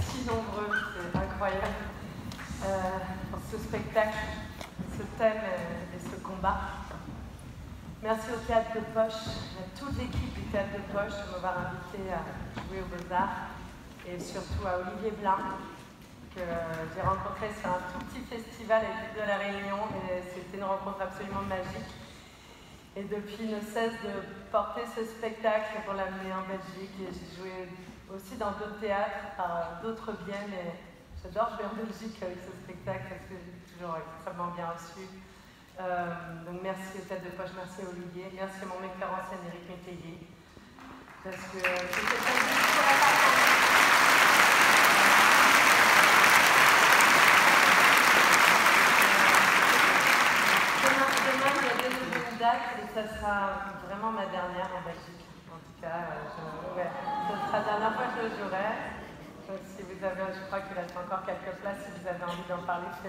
si nombreux, c'est incroyable. Euh, ce spectacle, ce thème euh, et ce combat. Merci au Théâtre de Poche, à toute l'équipe du Théâtre de Poche de m'avoir invité à jouer au Beaux-Arts et surtout à Olivier Blanc que euh, j'ai rencontré sur un tout petit festival à l'île de la Réunion et c'était une rencontre absolument magique. Et depuis, ne cesse de porter ce spectacle pour l'amener en Belgique et j'ai joué aussi dans d'autres théâtres par d'autres biens, mais j'adore jouer en Belgique avec ce spectacle parce que j'ai toujours extrêmement bien reçu. Euh, donc merci aux têtes de poche, merci à Olivier, merci à mon metteur en scène Eric Métayer. Parce que euh, Demain, demain, il y a deux nouvelles dates et ça sera vraiment ma dernière en Belgique. En tout cas, euh, je, ouais, ce sera la dernière fois que je jouerai. Donc, si vous avez, je crois qu'il reste encore quelques places si vous avez envie d'en parler.